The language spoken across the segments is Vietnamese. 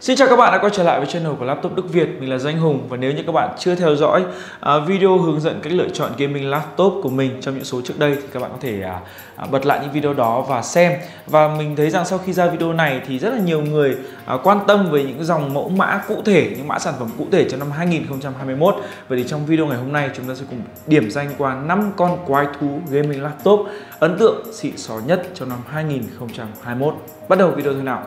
Xin chào các bạn đã quay trở lại với channel của Laptop Đức Việt, mình là Danh Hùng và nếu như các bạn chưa theo dõi uh, video hướng dẫn cách lựa chọn gaming laptop của mình trong những số trước đây thì các bạn có thể uh, bật lại những video đó và xem. Và mình thấy rằng sau khi ra video này thì rất là nhiều người uh, quan tâm về những dòng mẫu mã cụ thể, những mã sản phẩm cụ thể cho năm 2021 Vậy thì trong video ngày hôm nay chúng ta sẽ cùng điểm danh qua 5 con quái thú gaming laptop ấn tượng xịn sò nhất trong năm 2021 Bắt đầu video thế nào?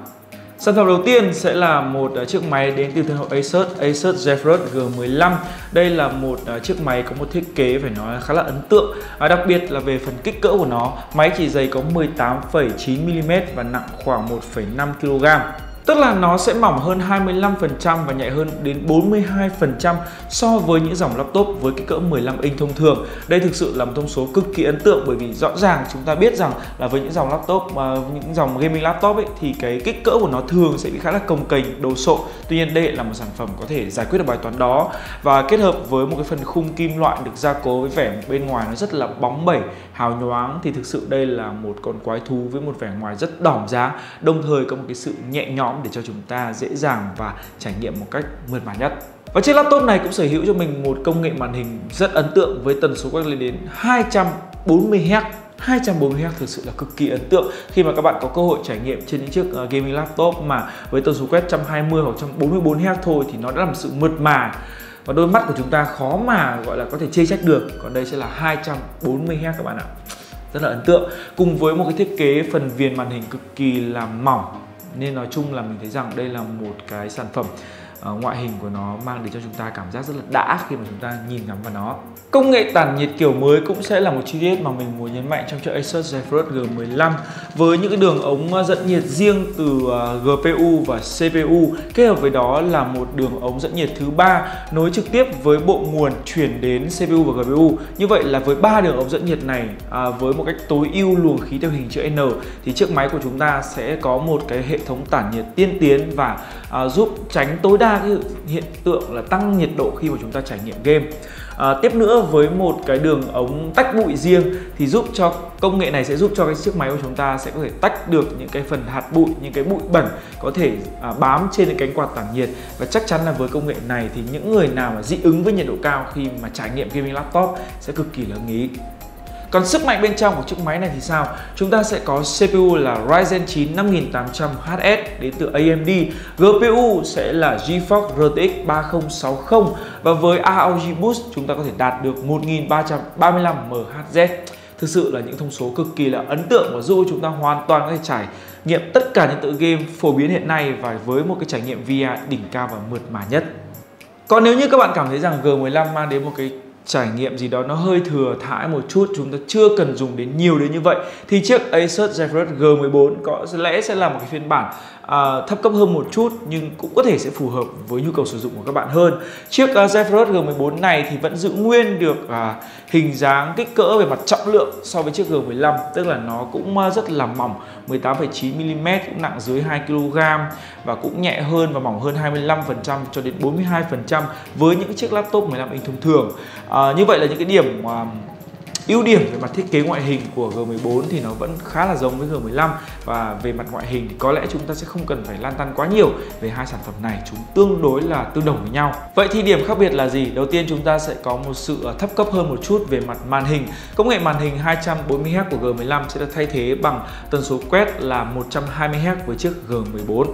Sản phẩm đầu tiên sẽ là một à, chiếc máy đến từ thương hiệu Asus, Asus Zephyrus G15. Đây là một à, chiếc máy có một thiết kế phải nói là khá là ấn tượng. À, đặc biệt là về phần kích cỡ của nó, máy chỉ dày có 18,9 mm và nặng khoảng 1,5 kg. Tức là nó sẽ mỏng hơn 25% và nhẹ hơn đến 42% so với những dòng laptop với kích cỡ 15 inch thông thường. Đây thực sự là một thông số cực kỳ ấn tượng bởi vì rõ ràng chúng ta biết rằng là với những dòng laptop và những dòng gaming laptop ấy thì cái kích cỡ của nó thường sẽ bị khá là cồng kềnh, đồ sộ. Tuy nhiên đây là một sản phẩm có thể giải quyết được bài toán đó và kết hợp với một cái phần khung kim loại được gia cố với vẻ bên ngoài nó rất là bóng bẩy, hào nhoáng thì thực sự đây là một con quái thú với một vẻ ngoài rất đỏm giá, đồng thời có một cái sự nhẹ nhõm để cho chúng ta dễ dàng và trải nghiệm một cách mượt mà nhất. Và chiếc laptop này cũng sở hữu cho mình một công nghệ màn hình rất ấn tượng với tần số quét lên đến 240Hz 240Hz thực sự là cực kỳ ấn tượng khi mà các bạn có cơ hội trải nghiệm trên những chiếc ờ, gaming laptop mà với tần số quét 120 hoặc 144Hz thôi thì nó đã là một sự mượt mà. Và đôi mắt của chúng ta khó mà, gọi là, có thể chê trách được. Còn đây sẽ là 240Hz các bạn ạ. Rất là ấn tượng. Cùng với một cái thiết kế phần viền màn hình cực kỳ là mỏng nên nói chung là mình thấy rằng đây là một cái sản phẩm uh, ngoại hình của nó mang đến cho chúng ta cảm giác rất là đã khi mà chúng ta nhìn ngắm vào nó. Công nghệ tản nhiệt kiểu mới cũng sẽ là một chi tiết mà mình muốn nhấn mạnh trong chiếc Asus Zephyrus G15 với những cái đường ống ờ, dẫn nhiệt riêng từ ờ, uh, GPU và CPU kết hợp với đó là một đường ống dẫn nhiệt thứ ba nối trực tiếp với bộ nguồn chuyển đến CPU và GPU như vậy là với ba đường ống dẫn nhiệt này à, với một cách tối ưu luồng khí theo hình chữ N thì chiếc máy của chúng ta sẽ có một cái hệ thống tản nhiệt tiên tiến và à, giúp tránh tối đa cái hiện tượng là tăng nhiệt độ khi mà chúng ta trải nghiệm game. À, tiếp nữa với một cái đường ống tách bụi riêng thì giúp cho công nghệ này sẽ giúp cho cái chiếc máy của chúng ta sẽ có thể tách được những cái phần hạt bụi, những cái bụi bẩn có thể à, bám trên cái cánh quạt tản nhiệt. Và chắc chắn là với công nghệ này thì những người nào mà dị ứng với nhiệt độ cao khi mà trải nghiệm gaming laptop sẽ cực kỳ là ý còn sức mạnh bên trong của chiếc máy này thì sao? Chúng ta sẽ có CPU là Ryzen 9 5800HS đến từ AMD, GPU sẽ là GeForce RTX 3060 và với AOG Boost chúng ta có thể đạt được 1335 MHz. Thực sự là những thông số cực kỳ là ấn tượng và giúp chúng ta hoàn toàn có thể trải nghiệm tất cả những tựa game phổ biến hiện nay và với một cái trải nghiệm VR đỉnh cao và mượt mà nhất. Còn nếu như các bạn cảm thấy rằng G15 mang đến một cái trải nghiệm gì đó nó hơi thừa thãi một chút, chúng ta chưa cần dùng đến nhiều đến như vậy, thì chiếc Asus Zephyrus G14 có lẽ sẽ là một cái phiên bản à, thấp cấp hơn một chút nhưng cũng có thể sẽ phù hợp với nhu cầu sử dụng của các bạn hơn. Chiếc uh, Zephyrus G14 này thì vẫn giữ nguyên được uh, hình dáng kích cỡ về mặt trọng lượng so với chiếc G15 tức là nó cũng uh, rất là mỏng 18,9mm cũng nặng dưới 2 kg và cũng nhẹ hơn và mỏng hơn 25% cho đến 42% với những chiếc laptop 15 inch thông thường. À, như vậy là những cái điểm uh, ưu điểm về mặt thiết kế ngoại hình của G14 thì nó vẫn khá là giống với G15 và về mặt ngoại hình thì có lẽ chúng ta sẽ không cần phải lan tăn quá nhiều về hai sản phẩm này, chúng tương đối là tương đồng với nhau. Vậy thì điểm khác biệt là gì? Đầu tiên chúng ta sẽ có một sự ờ, thấp cấp hơn một chút về mặt màn hình. Công nghệ màn hình 240Hz của G15 sẽ được thay thế bằng tần số quét là 120Hz với chiếc G14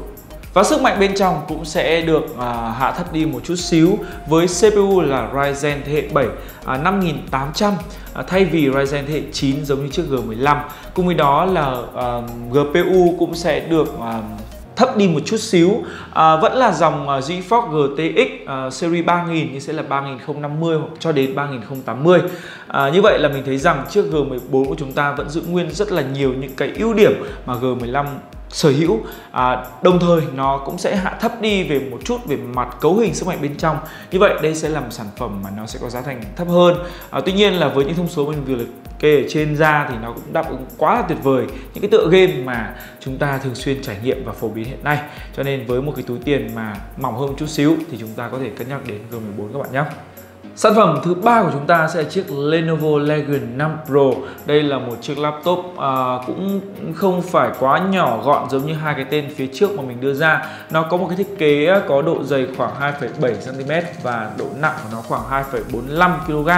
và sức mạnh bên trong cũng sẽ được à, hạ thấp đi một chút xíu. Với CPU là Ryzen thế hệ 7 à, 5800 à, thay vì Ryzen thế hệ 9 giống như chiếc G15. Cùng với đó là à, GPU cũng sẽ được à, thấp đi một chút xíu. À, vẫn là dòng uh, GeForce GTX uh, à, series 3000 nhưng sẽ là 3050 hoặc cho đến 3080 à, như vậy là mình thấy rằng chiếc G14 của chúng ta vẫn giữ nguyên rất là nhiều những cái ưu điểm mà G15 sở hữu à, đồng thời nó cũng sẽ hạ thấp đi về một chút về mặt cấu hình sức mạnh bên trong. Như vậy đây sẽ là một sản phẩm mà nó sẽ có giá thành thấp hơn. À, tuy nhiên là với những thông số mình vừa liệt kê ở trên ra thì nó cũng đáp ứng quá là tuyệt vời những cái tựa game mà chúng ta thường xuyên trải nghiệm và phổ biến hiện nay. Cho nên với một cái túi tiền mà mỏng hơn một chút xíu thì chúng ta có thể cân nhắc đến G14 các bạn nhé. Sản phẩm thứ ba của chúng ta sẽ là chiếc Lenovo Legion 5 Pro. Đây là một chiếc laptop uh, cũng không phải quá nhỏ gọn giống như hai cái tên phía trước mà mình đưa ra. Nó có một cái thiết kế có độ dày khoảng 2,7 cm và độ nặng của nó khoảng 2,45 kg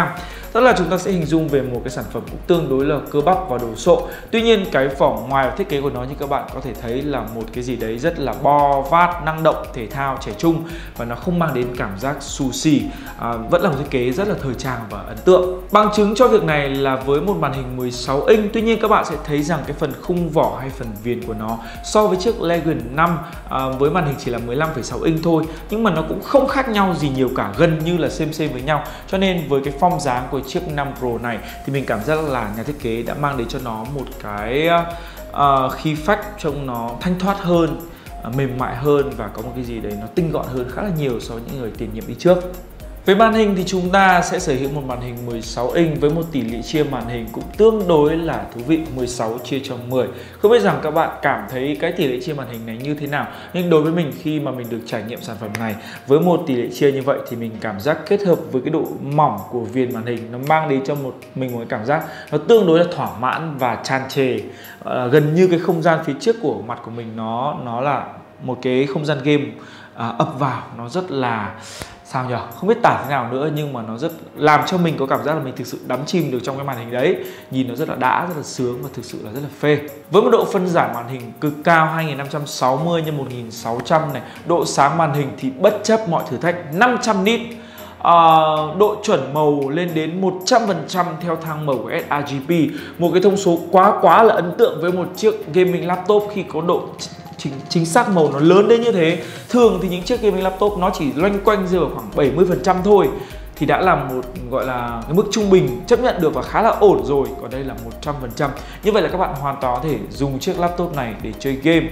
tức là chúng ta sẽ hình dung về một cái sản phẩm cũng tương đối là cơ bắp và đồ sộ. Tuy nhiên cái vỏ ngoài và thiết kế của nó như các bạn có thể thấy là một cái gì đấy rất là bo vát năng động thể thao trẻ trung và nó không mang đến cảm giác xù xì à, vẫn là một thiết kế rất là thời trang và ấn tượng. Bằng chứng cho việc này là với một màn hình 16 inch tuy nhiên các bạn sẽ thấy rằng cái phần khung vỏ hay phần viền của nó so với chiếc Legion 5 à, với màn hình chỉ là 15,6 inch thôi nhưng mà nó cũng không khác nhau gì nhiều cả gần như là xem xem với nhau. Cho nên với cái form dáng của chiếc 5 Pro này thì mình cảm giác là nhà thiết kế đã mang đến cho nó một cái uh, khí phách trông nó thanh thoát hơn à, mềm mại hơn và có một cái gì đấy nó tinh gọn hơn khá là nhiều so với những người tiền nhiệm đi trước. Với màn hình thì chúng ta sẽ sở hữu một màn hình 16 inch với một tỷ lệ chia màn hình cũng tương đối là thú vị 16 chia cho 10 Không biết rằng các bạn cảm thấy cái tỷ lệ chia màn hình này như thế nào Nhưng đối với mình khi mà mình được trải nghiệm sản phẩm này với một tỷ lệ chia như vậy thì mình cảm giác kết hợp với cái độ mỏng của viền màn hình nó mang đến cho một mình một cái cảm giác nó tương đối là thỏa mãn và tràn trề. À, gần như cái không gian phía trước của mặt của mình nó nó là một cái không gian game à, ập vào nó rất là sao nhỉ không biết tả thế nào nữa nhưng mà nó rất làm cho mình có cảm giác là mình thực sự đắm chìm được trong cái màn hình đấy. Nhìn nó rất là đã rất là sướng và thực sự là rất là phê. Với một độ phân giải màn hình cực cao 2560 x 1600 này độ sáng màn hình thì bất chấp mọi thử thách 500 nit. À, độ chuẩn màu lên đến 100% theo thang màu của sRGB một cái thông số quá quá là ấn tượng với một chiếc gaming laptop khi có độ chính, chính xác màu nó lớn đến như thế. Thường thì những chiếc gaming laptop nó chỉ loanh quanh rơi vào khoảng 70% thôi thì đã là một gọi là cái mức trung bình chấp nhận được và khá là ổn rồi còn đây là 100% như vậy là các bạn hoàn toàn có thể dùng chiếc laptop này để chơi game.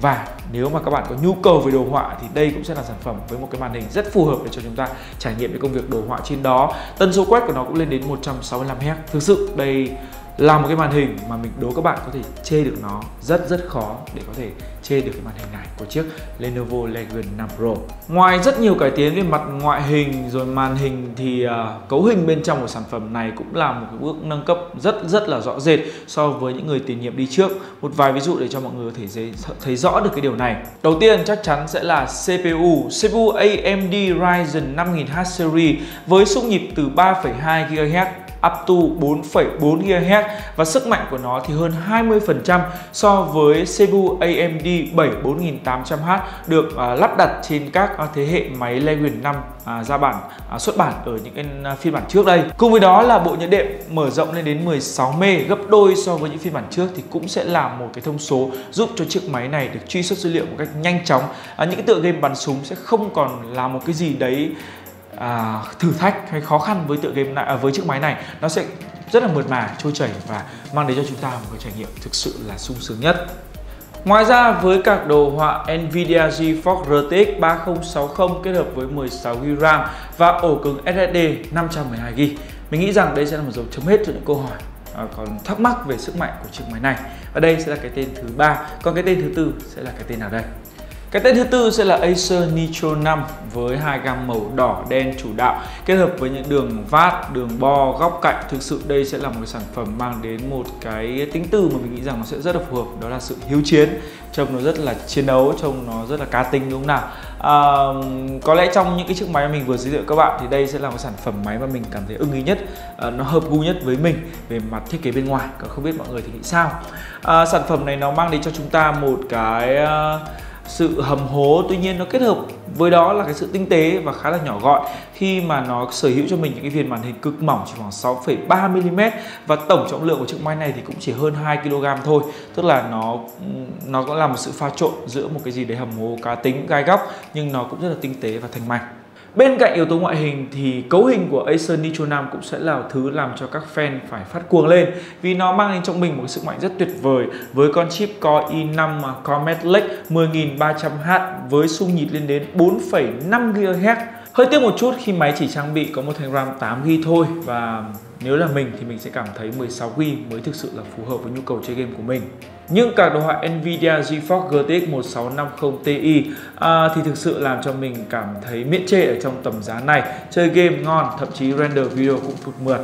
Và nếu mà các bạn có nhu cầu về đồ họa thì đây cũng sẽ là sản phẩm với một cái màn hình rất phù hợp để cho chúng ta trải nghiệm cái công việc đồ họa trên đó. Tần số quét của nó cũng lên đến 165 Hz thực sự đây là một cái màn hình mà mình đố các bạn có thể chê được nó rất rất khó để có thể chê được cái màn hình này của chiếc Lenovo Legion 5 Pro. Ngoài rất nhiều cải tiến về mặt ngoại hình rồi màn hình thì uh, cấu hình bên trong của sản phẩm này cũng là một cái bước nâng cấp rất rất là rõ rệt so với những người tiền nhiệm đi trước. Một vài ví dụ để cho mọi người có thể thấy rõ được cái điều này. Đầu tiên chắc chắn sẽ là CPU. CPU AMD Ryzen 5000H series với xung nhịp từ 3,2 GHz up to 4,4 GHz và sức mạnh của nó thì hơn 20% so với CPU AMD 74800H được uh, lắp đặt trên các uh, thế hệ máy Legion 5 uh, à, ra bản uh, xuất bản ở những cái uh, phiên bản trước đây. Cùng với đó là bộ nhớ đệm mở rộng lên đến 16 m gấp đôi so với những phiên bản trước thì cũng sẽ là một cái thông số giúp cho chiếc máy này được truy xuất dữ liệu một cách nhanh chóng. Uh, những cái tựa game bắn súng sẽ không còn là một cái gì đấy à, thử thách hay khó khăn với tựa game này à, với chiếc máy này nó sẽ rất là mượt mà trôi chảy và mang đến cho chúng ta một cái trải nghiệm thực sự là sung sướng nhất Ngoài ra với các đồ họa Nvidia GeForce RTX 3060 kết hợp với 16GB RAM và ổ cứng SSD 512GB Mình nghĩ rằng đây sẽ là một dấu chấm hết cho những câu hỏi à, còn thắc mắc về sức mạnh của chiếc máy này Và đây sẽ là cái tên thứ ba Còn cái tên thứ tư sẽ là cái tên nào đây? Cái tên thứ tư sẽ là Acer Nitro 5 với hai gam màu đỏ đen chủ đạo kết hợp với những đường vát, đường bo, góc cạnh. Thực sự đây sẽ là một cái sản phẩm mang đến một cái tính từ mà mình nghĩ rằng nó sẽ rất là phù hợp đó là sự hiếu chiến. Trông nó rất là chiến đấu, trông nó rất là cá tính đúng không nào? À, có lẽ trong những cái chiếc máy mà mình vừa giới thiệu các bạn thì đây sẽ là một sản phẩm máy mà mình cảm thấy ưng ý nhất, à, nó hợp gu nhất với mình về mặt thiết kế bên ngoài. Còn không biết mọi người thì nghĩ sao? À, sản phẩm này nó mang đến cho chúng ta một cái uh, sự hầm hố tuy nhiên nó kết hợp với đó là cái sự tinh tế và khá là nhỏ gọn. Khi mà nó sở hữu cho mình những cái viền màn hình cực mỏng chỉ khoảng 6,3 mm và tổng trọng lượng của chiếc máy này thì cũng chỉ hơn 2 kg thôi. Tức là nó nó cũng là một sự pha trộn giữa một cái gì đấy hầm hố cá tính gai góc nhưng nó cũng rất là tinh tế và thành mạch. Bên cạnh yếu tố ngoại hình thì cấu hình của Acer Nitro 5 cũng sẽ là thứ làm cho các fan phải phát cuồng lên vì nó mang đến trong mình một sức mạnh rất tuyệt vời với con chip Core i5 Comet Lake 10300H với xung nhịp lên đến 4,5 GHz. Hơi tiếc một chút khi máy chỉ trang bị có một thanh RAM 8GB thôi và nếu là mình thì mình sẽ cảm thấy 16GB mới thực sự là phù hợp với nhu cầu chơi game của mình nhưng các đồ họa Nvidia GeForce GTX 1650 Ti à, thì thực sự làm cho mình cảm thấy miễn chê ở trong tầm giá này chơi game ngon thậm chí render video cũng phụt mượt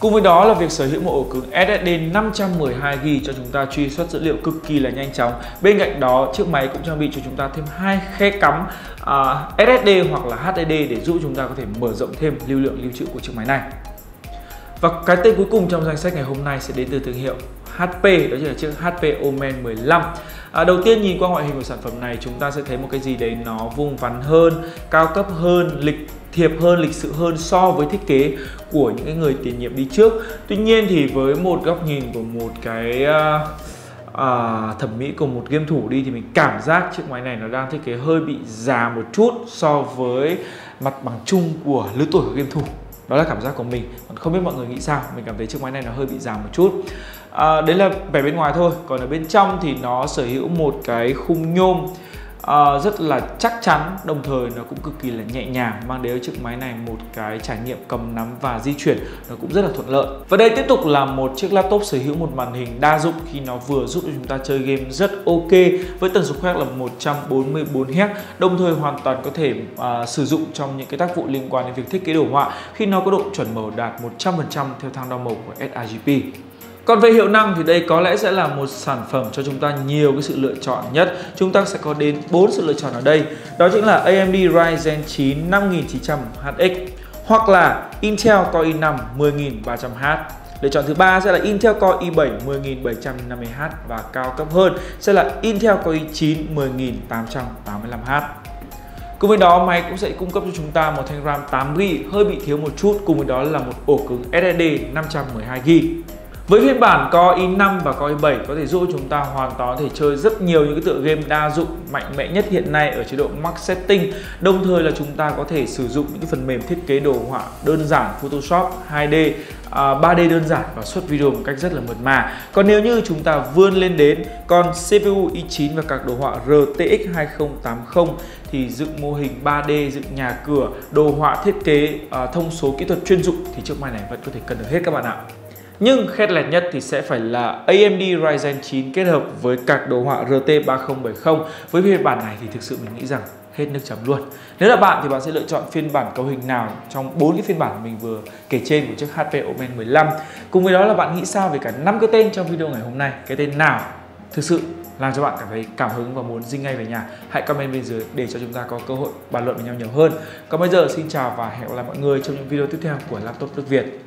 Cùng với đó là việc sở hữu một ổ cứng SSD 512GB cho chúng ta truy xuất dữ liệu cực kỳ là nhanh chóng. Bên cạnh đó, chiếc máy cũng trang bị cho chúng ta thêm hai khe cắm à, uh, SSD hoặc là HDD để giúp chúng ta có thể mở rộng thêm lưu lượng lưu trữ của chiếc máy này. Và cái tên cuối cùng trong danh sách ngày hôm nay sẽ đến từ thương hiệu HP, đó chính là chiếc HP Omen 15. À, đầu tiên nhìn qua ngoại hình của sản phẩm này chúng ta sẽ thấy một cái gì đấy nó vuông vắn hơn, cao cấp hơn, lịch thiệp hơn, lịch sự hơn so với thiết kế của những cái người tiền nhiệm đi trước. Tuy nhiên thì với một góc nhìn của một cái uh, uh, thẩm mỹ của một game thủ đi thì mình cảm giác chiếc máy này nó đang thiết kế hơi bị già một chút so với mặt bằng chung của lứa tuổi của game thủ đó là cảm giác của mình. Còn không biết mọi người nghĩ sao mình cảm thấy chiếc máy này nó hơi bị già một chút. À, đấy là vẻ bên ngoài thôi. Còn ở bên trong thì nó sở hữu một cái khung nhôm uh, rất là chắc chắn đồng thời nó cũng cực kỳ là nhẹ nhàng mang đến chiếc máy này một cái trải nghiệm cầm nắm và di chuyển nó cũng rất là thuận lợi. Và đây tiếp tục là một chiếc laptop sở hữu một màn hình đa dụng khi nó vừa giúp cho chúng ta chơi game rất ok với tần số quét là 144 Hz đồng thời hoàn toàn có thể uh, sử dụng trong những cái tác vụ liên quan đến việc thiết kế đồ họa khi nó có độ chuẩn màu đạt 100% theo thang đo màu của sRGB còn về hiệu năng thì đây có lẽ sẽ là một sản phẩm cho chúng ta nhiều cái sự lựa chọn nhất. Chúng ta sẽ có đến 4 sự lựa chọn ở đây. Đó chính là AMD Ryzen 9 5900HX hoặc là Intel Core i5 10300H. Lựa chọn thứ ba sẽ là Intel Core i7 10750H và cao cấp hơn sẽ là Intel Core i9 10885H. Cùng với đó, máy cũng sẽ cung cấp cho chúng ta một thanh RAM 8GB hơi bị thiếu một chút cùng với đó là một ổ cứng SSD 512GB. Với phiên bản Core i5 và Core i7 có thể giúp chúng ta hoàn toàn có thể chơi rất nhiều những cái tựa game đa dụng mạnh mẽ nhất hiện nay ở chế độ Max Setting. Đồng thời là chúng ta có thể sử dụng những cái phần mềm thiết kế đồ họa đơn giản Photoshop 2D, 3D à, đơn giản và xuất video một cách rất là mượt mà. Còn nếu như chúng ta vươn lên đến con CPU i9 và các đồ họa RTX 2080 thì dựng mô hình 3D, dựng nhà cửa, đồ họa thiết kế, à, thông số kỹ thuật chuyên dụng thì chiếc máy này vẫn có thể cân được hết các bạn ạ. Nhưng khét lẹt nhất thì sẽ phải là AMD Ryzen 9 kết hợp với card đồ họa RT 3070 Với phiên bản này thì thực sự mình nghĩ rằng hết nước chấm luôn. Nếu là bạn thì bạn sẽ lựa chọn phiên bản cấu hình nào trong bốn cái phiên bản mình vừa kể trên của chiếc HP Omen 15 Cùng với đó là bạn nghĩ sao về cả năm cái tên trong video ngày hôm nay? Cái tên nào thực sự làm cho bạn cảm thấy cảm hứng và muốn dinh ngay về nhà? Hãy comment bên dưới để cho chúng ta có cơ hội bàn luận với nhau nhiều hơn. Còn bây giờ xin chào và hẹn gặp lại mọi người trong những video tiếp theo của laptop Đức Việt.